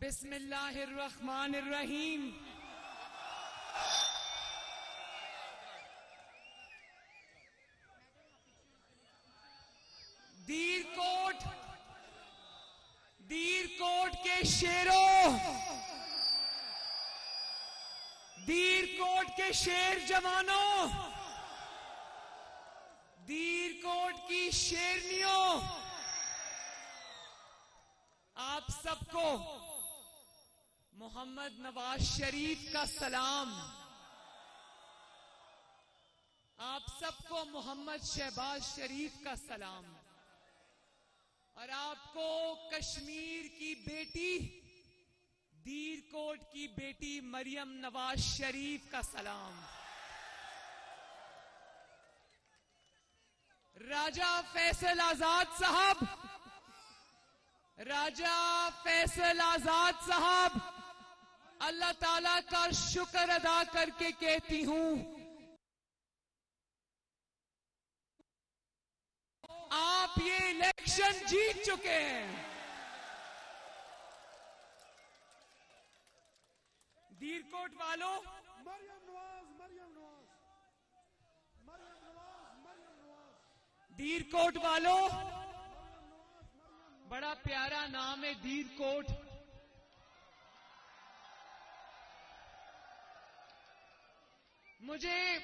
बिस्मिल्लाहिर्रहमानिर्रहीम। दीरकोट दीरकोट के शेरों। दीरकोट के शेर जवानों। दीरकोट की शेरनियों। आप सबको मोहम्मद नवाज़ शरीफ का सलाम। आप सबको मोहम्मद शहबाज शरीफ का सलाम। और आपको कश्मीर की बेटी, दीरकोट की बेटी मरियम नवाज़ शरीफ का सलाम। राजा फैसल आज़ाद साहब, राजा फैसल आज़ाद साहब अल्लाह ताला का शुक्र अदा करके कहती हूँ आप ये इलेक्शन जीत चुके हैं। दीरकोट वालों मरियम नवाज़ मरियम नवाज़ मरियम नवाज़ मरियम नवाज़। दीरकोट वालों बड़ा प्यारा नाम है दीरकोट। मुझे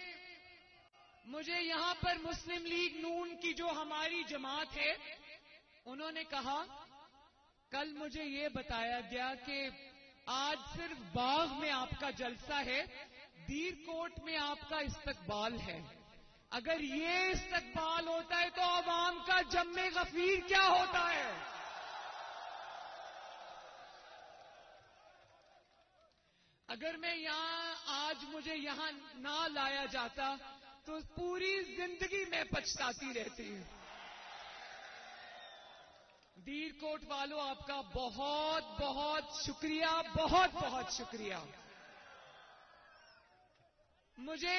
मुझे यहाँ पर मुस्लिम लीग नून की जो हमारी जमात है, उन्होंने कहा, कल मुझे ये बताया गया कि आज सिर्फ़ बाग में आपका जलसा है, दीरकोट में आपका इस्तकबाल है। अगर ये इस्तकबाल होता है तो आवाम का जम्मे गफीर क्या होता है? अगर मैं यहाँ, आज मुझे यहाँ ना लाया जाता तो पूरी ज़िंदगी मैं पछताती रहती हूँ। दीरकोट वालों, आपका बहुत बहुत शुक्रिया, बहुत बहुत शुक्रिया। मुझे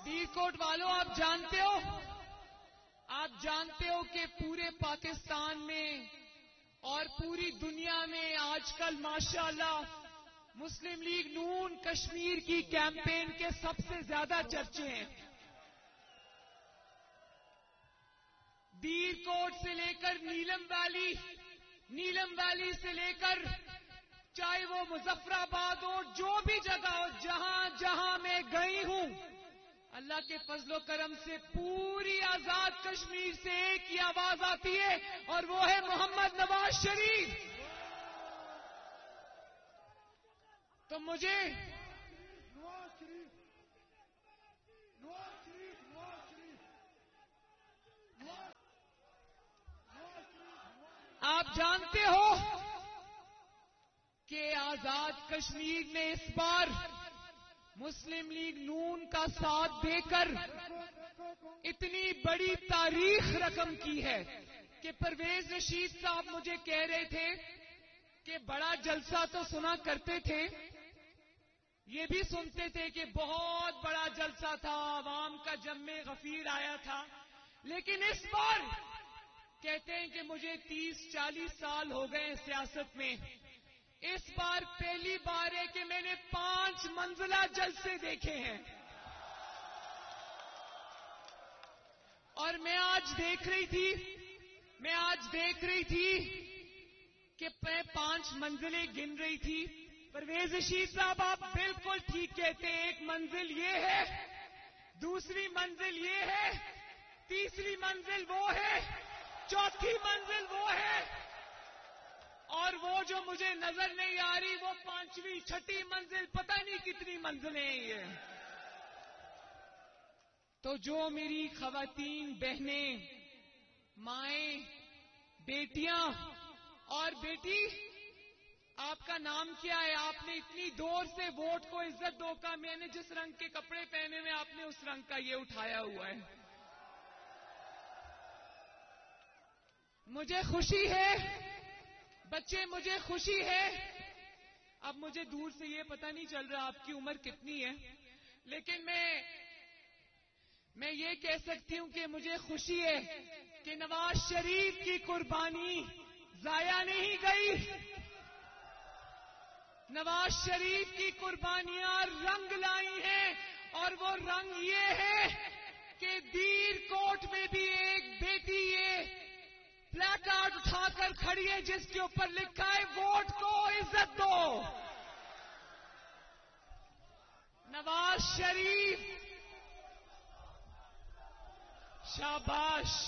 ਵੇਖੋ दीरकोट वालों, आप जानते हो? आप जानते हो कि पूरे पाकिस्तान में और पूरी दुनिया में आजकल, माशाल्लाह, मुस्लिम लीग नून कश्मीर की कैंपेन के सबसे ज़्यादा चर्चे हैं। दीरकोट से लेकर नीलम वैली नीलम वैली से लेकर चाहे वो मुजफ्फराबाद हो, जो भी जगह हो जहाँ जहाँ मैं गई हूँ अल्लाह के फजलो करम से पूरी आज़ाद कश्मीर से एक ही आवाज़ आती है, और वो है मोहम्मद नवाज़ शरीफ। तो मुझे आप जानते हो कि आज़ाद कश्मीर ने इस बार मुस्लिम लीग नून का साथ देकर इतनी बड़ी तारीख रकम की है कि परवेज रशीद साहब मुझे कह रहे थे कि बड़ा जलसा तो सुना करते थे, ये भी सुनते थे कि बहुत बड़ा जलसा था, आवाम का जम्मे गफीर आया था। लेकिन इस बार कहते हैं कि मुझे 30-40 साल हो गए सियासत में। इस बार पहली बार है कि मैंने पाँच मंजिला जलसे देखे हैं। और मैं आज देख रही थी, मैं आज देख रही थी कि मैं पाँच मंजिलें गिन रही थी। परवेज रशीद साहब, आप बिल्कुल ठीक कहते हैं, एक मंजिल ये है, दूसरी मंजिल ये है, तीसरी मंजिल वो है, चौथी मंजिल वो है। और वो जो मुझे नज़र नहीं आ रही, वो पांचवी, छठी मंजिल, पता नहीं कितनी मंजिलें हैं ये। तो जो मेरी खवातीन बहनें, माए, बेटियाँ और बेटी, आपका नाम क्या है? आपने इतनी दूर से वोट को इज़्ज़त दो का मैंने जिस रंग के कपड़े पहने हुए, आपने उस रंग का ये उठाया हुआ है। मुझे खुशी है बच्चे, मुझे खुशी है। अब मुझे दूर से ये पता नहीं चल रहा आपकी उम्र कितनी है। लेकिन मैं मैं ये कह सकती हूँ कि मुझे खुशी है कि नवाज़ शरीफ की कुर्बानी जाया नहीं गई। नवाज़ शरीफ की कुर्बानियाँ रंग लाई हैं और वो रंग ये है कि दीर कोट में भी एक प्लेकार्ड उठाकर खड़ी है जिसके ऊपर लिखा है, वोट को इज़्ज़त दो। नवाज़ शरीफ, शाबाश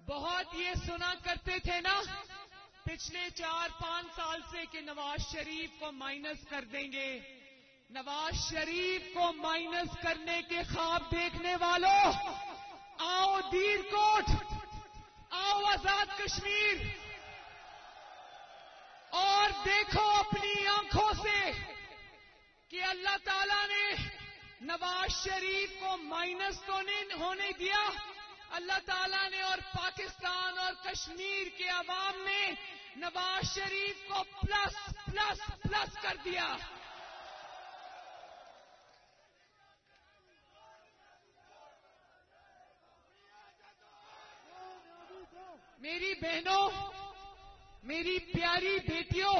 बहुत बहुत ये सुना करते थे ना, पिछले चार पाँच साल से कि नवाज़ शरीफ को माइनस कर देंगे। नवाज़ शरीफ को माइनस करने के ख्वाब देखने वालों, आओ दीर कोट, आओ आज़ाद कश्मीर। और देखो अपनी आँखों से कि अल्लाह ताला ने नवाज़ शरीफ को माइनस तो नहीं होने दिया, अल्लाह ताला ने और कश्मीर के अवाम ने नवाज़ शरीफ को प्लस प्लस प्लस कर दिया। मेरी बहनों, मेरी प्यारी बेटियों,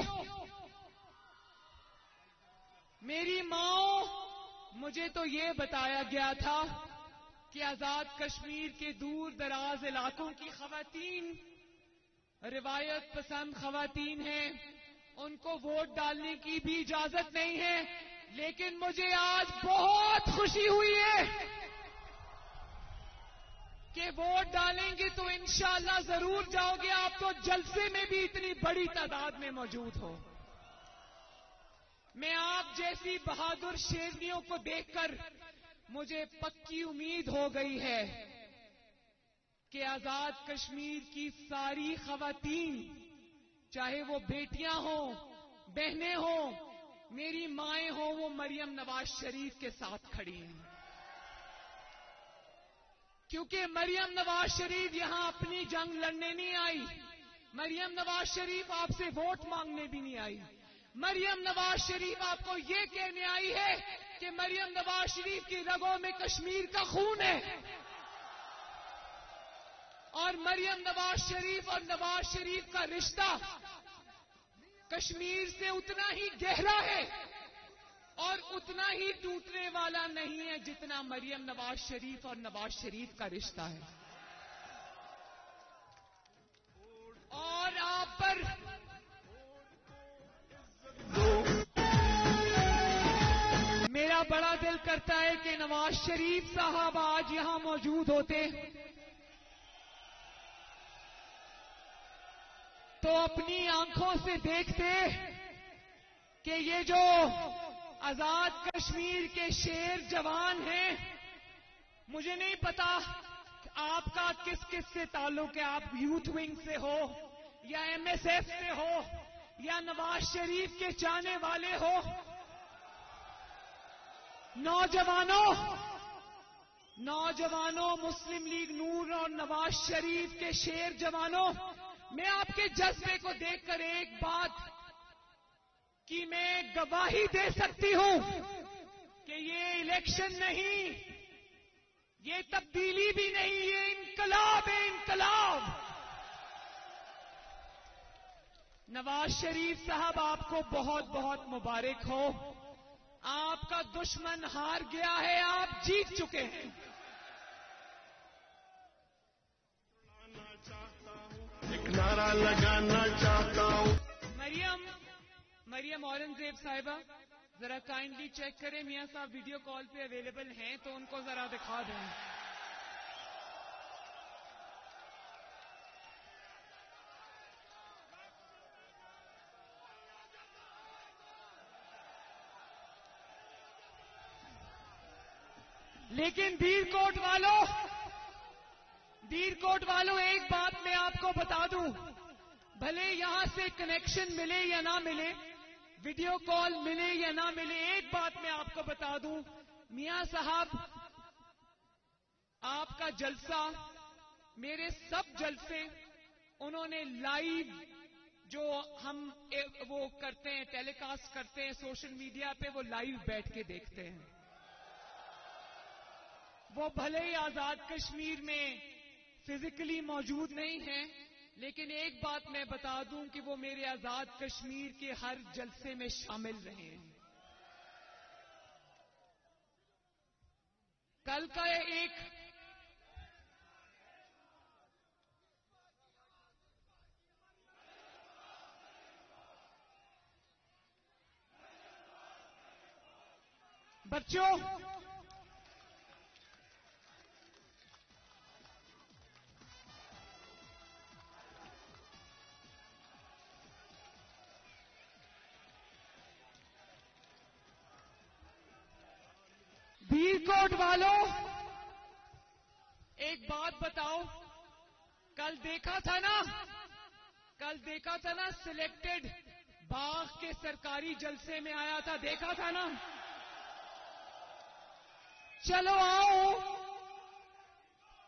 मेरी माओ, मुझे तो ये बताया गया था कि आज़ाद कश्मीर के दूर दराज इलाकों की खवतातीन रिवायत पसंद खवतातीन हैं। उनको वोट डालने की भी इजाज़त नहीं है, लेकिन मुझे आज बहुत खुशी हुई है कि वोट डालेंगे तो इंशाला ज़रूर जाओगे। आप तो जलसे में भी इतनी बड़ी तादाद में मौजूद हो। मैं आप जैसी बहादुर शेरनियों को देखकर मुझे पक्की उम्मीद हो गई है कि आज़ाद कश्मीर की सारी खवतातीन चाहे वो बेटियाँ हो, बहनें हो, मेरी माए हो, वो मरियम नवाज़ शरीफ के साथ खड़ी हैं। क्योंकि मरियम नवाज़ शरीफ यहाँ अपनी जंग लड़ने नहीं आई, मरियम नवाज़ शरीफ आपसे वोट मांगने भी नहीं आई। मरियम नवाज़ शरीफ आपको ये कहने आई है कि मरियम नवाज़ शरीफ की रगों में कश्मीर का खून है। और मरियम नवाज़ शरीफ और नवाज़ शरीफ का रिश्ता कश्मीर से उतना ही गहरा है और उतना ही टूटने वाला नहीं है जितना मरियम नवाज़ शरीफ और नवाज़ शरीफ का रिश्ता है। और आप पर मेरा बड़ा दिल करता है कि नवाज़ शरीफ साहब आज यहाँ मौजूद होते तो अपनी आँखों से देखते कि ये जो आज़ाद कश्मीर के शेर जवान हैं, मुझे नहीं पता आपका किस किस से ताल्लुक है। आप यूथ विंग से हो या एमएसएफ से हो या नवाज़ शरीफ के चाहने वाले हो, नौजवानों नौजवानों, मुस्लिम लीग नूर और नवाज़ शरीफ के शेर जवानों मैं आपके जज्बे को देखकर एक बात कि मैं गवाही दे सकती हूँ कि ये इलेक्शन नहीं, ये तब्दीली भी नहीं, ये इनकलाब है, इनकलाब। नवाज़ शरीफ साहब, आपको बहुत बहुत मुबारक हो। आपका दुश्मन हार गया है, आप जीत चुके हैं। लगाना चाहता हूँ मरियम मरियम औरंगज़ेब साहिबा, जरा काइंडली चेक करें, मियाँ साहब वीडियो कॉल पे अवेलेबल हैं तो उनको जरा दिखा दें। लेकिन दीर कोट वालों दीर कोट वालों, एक बात मैं आपको बता दूँ भले यहाँ से कनेक्शन मिले या ना मिले वीडियो कॉल मिले या ना मिले, एक बात मैं आपको बता दूँ। मियाँ साहब, आपका जलसा, मेरे सब जलसे, उन्होंने लाइव जो हम वो करते हैं टेलीकास्ट करते हैं सोशल मीडिया पे वो लाइव बैठ के देखते हैं। वो भले ही आज़ाद कश्मीर में फिजिकली मौजूद नहीं है लेकिन एक बात मैं बता दूँ कि वो मेरे आज़ाद कश्मीर के हर जलसे में शामिल रहे हैं। कल का एक बच्चों वीरकोट वालों, एक बात बताओ। कल देखा था ना? कल देखा था ना? सिलेक्टेड बाघ के सरकारी जलसे में आया था। देखा था ना? चलो आओ।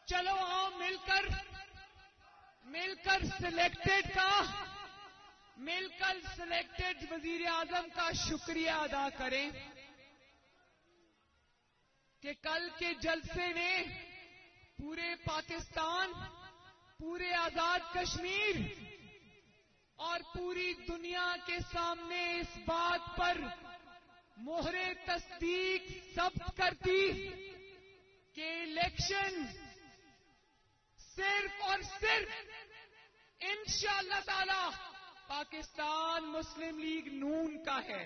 चलो आओ मिलकर। मिलकर सिलेक्टेड का। मिलकर सिलेक्टेड वज़ीर आज़म का शुक्रिया अदा करें। कि कल के जलसे ने पूरे पाकिस्तान, पूरे आज़ाद कश्मीर और पूरी दुनिया के सामने इस बात पर मोहरे तस्दीक जब्त कर दी कि इलेक्शन सिर्फ़ और सिर्फ़ इंशाअल्लाह ताला पाकिस्तान मुस्लिम लीग नून का है।